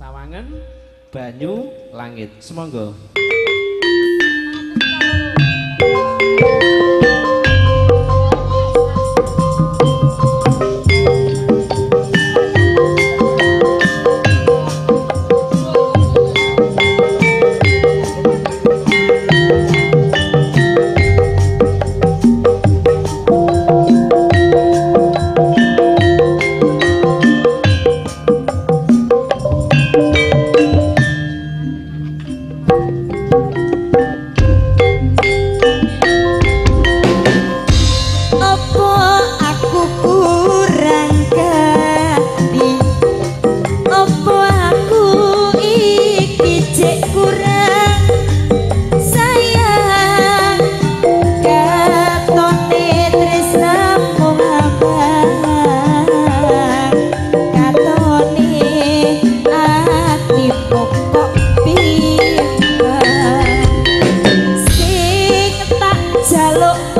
Sawangen banyu langit. Semonggo. 了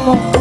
Oh.